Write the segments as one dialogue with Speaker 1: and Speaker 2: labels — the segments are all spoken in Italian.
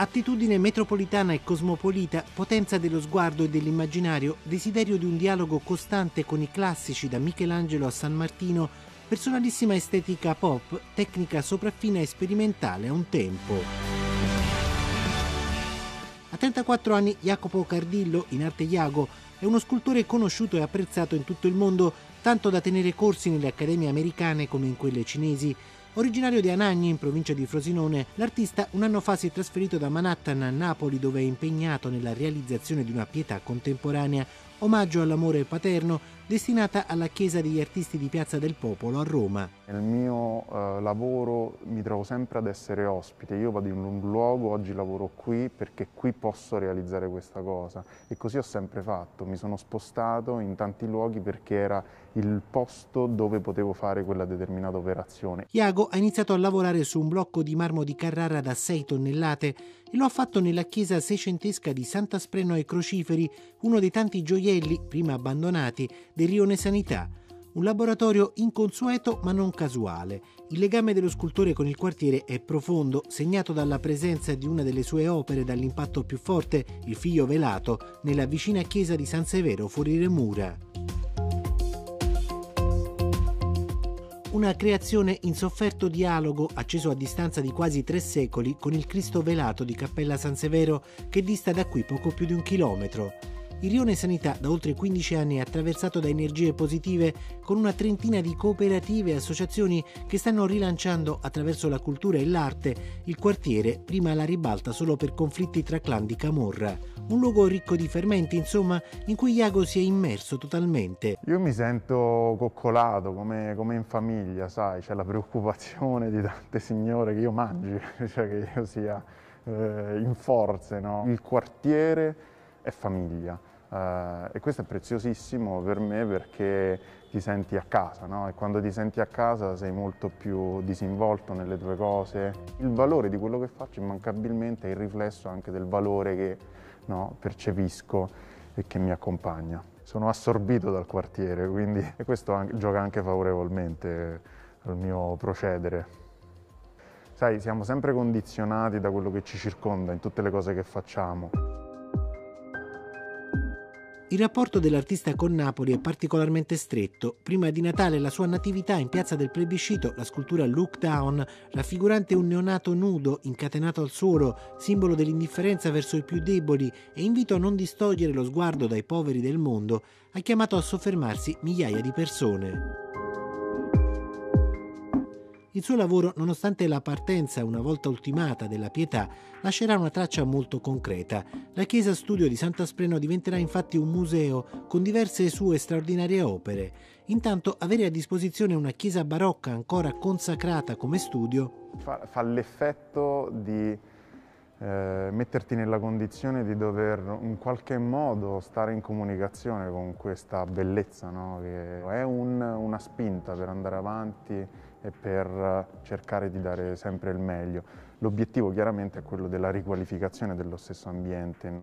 Speaker 1: Attitudine metropolitana e cosmopolita, potenza dello sguardo e dell'immaginario, desiderio di un dialogo costante con i classici da Michelangelo a San Martino, personalissima estetica pop, tecnica sopraffina e sperimentale a un tempo. A 34 anni Jacopo Cardillo, in arte Iago, è uno scultore conosciuto e apprezzato in tutto il mondo, tanto da tenere corsi nelle accademie americane come in quelle cinesi. Originario di Anagni, in provincia di Frosinone, l'artista un anno fa si è trasferito da Manhattan a Napoli dove è impegnato nella realizzazione di una pietà contemporanea, omaggio all'amore paterno, destinata alla Chiesa degli Artisti di Piazza del Popolo a Roma.
Speaker 2: Nel mio eh, lavoro mi trovo sempre ad essere ospite, io vado in un luogo, oggi lavoro qui perché qui posso realizzare questa cosa e così ho sempre fatto, mi sono spostato in tanti luoghi perché era il posto dove potevo fare quella determinata operazione.
Speaker 1: Iago ha iniziato a lavorare su un blocco di marmo di Carrara da 6 tonnellate e lo ha fatto nella chiesa seicentesca di Santa Spreno ai Crociferi, uno dei tanti gioielli, prima abbandonati, del Rione Sanità. Un laboratorio inconsueto ma non casuale. Il legame dello scultore con il quartiere è profondo, segnato dalla presenza di una delle sue opere dall'impatto più forte, il figlio velato, nella vicina chiesa di San Severo fuori le mura. Una creazione in sofferto dialogo, acceso a distanza di quasi tre secoli, con il Cristo velato di Cappella San Severo che dista da qui poco più di un chilometro. Il Rione Sanità da oltre 15 anni è attraversato da energie positive con una trentina di cooperative e associazioni che stanno rilanciando attraverso la cultura e l'arte il quartiere prima alla ribalta solo per conflitti tra clan di Camorra. Un luogo ricco di fermenti, insomma, in cui Iago si è immerso totalmente.
Speaker 2: Io mi sento coccolato come, come in famiglia, sai, c'è la preoccupazione di tante signore che io mangi, cioè che io sia eh, in forze, no? Il quartiere è famiglia Uh, e questo è preziosissimo per me perché ti senti a casa, no? E quando ti senti a casa sei molto più disinvolto nelle tue cose. Il valore di quello che faccio immancabilmente è il riflesso anche del valore che no, percepisco e che mi accompagna. Sono assorbito dal quartiere, quindi e questo anche, gioca anche favorevolmente al mio procedere. Sai, siamo sempre condizionati da quello che ci circonda in tutte le cose che facciamo.
Speaker 1: Il rapporto dell'artista con Napoli è particolarmente stretto. Prima di Natale la sua natività in piazza del plebiscito, la scultura Look Down, raffigurante un neonato nudo incatenato al suolo, simbolo dell'indifferenza verso i più deboli e invito a non distogliere lo sguardo dai poveri del mondo, ha chiamato a soffermarsi migliaia di persone. Il suo lavoro, nonostante la partenza una volta ultimata della Pietà, lascerà una traccia molto concreta. La chiesa studio di Santa Spreno diventerà infatti un museo con diverse sue straordinarie opere. Intanto avere a disposizione una chiesa barocca ancora consacrata come studio
Speaker 2: fa, fa l'effetto di eh, metterti nella condizione di dover in qualche modo stare in comunicazione con questa bellezza, no? che è un, una spinta per andare avanti e per cercare di dare sempre il meglio. L'obiettivo chiaramente è quello della riqualificazione dello stesso ambiente.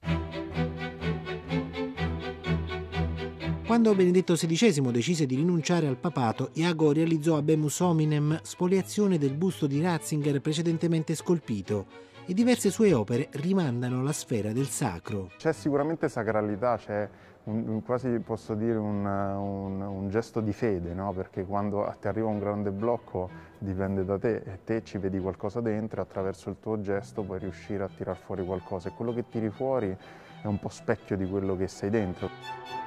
Speaker 1: Quando Benedetto XVI decise di rinunciare al papato, Iago realizzò a Bemus Hominem spoliazione del busto di Ratzinger precedentemente scolpito e diverse sue opere rimandano alla sfera del sacro.
Speaker 2: C'è sicuramente sacralità, c'è un, quasi posso dire un, un, un gesto di fede, no? perché quando ti arriva un grande blocco dipende da te e te ci vedi qualcosa dentro attraverso il tuo gesto puoi riuscire a tirar fuori qualcosa e quello che tiri fuori è un po' specchio di quello che sei dentro.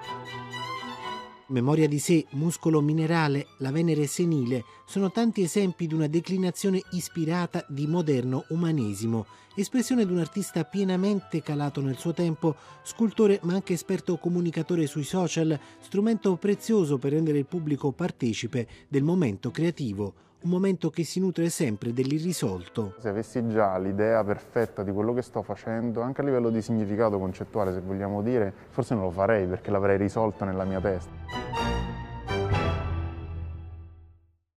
Speaker 1: Memoria di sé, muscolo minerale, la Venere senile sono tanti esempi di una declinazione ispirata di moderno umanesimo, espressione di un artista pienamente calato nel suo tempo, scultore ma anche esperto comunicatore sui social, strumento prezioso per rendere il pubblico partecipe del momento creativo un momento che si nutre sempre dell'irrisolto.
Speaker 2: Se avessi già l'idea perfetta di quello che sto facendo, anche a livello di significato concettuale, se vogliamo dire, forse non lo farei perché l'avrei risolto nella mia testa.